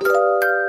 you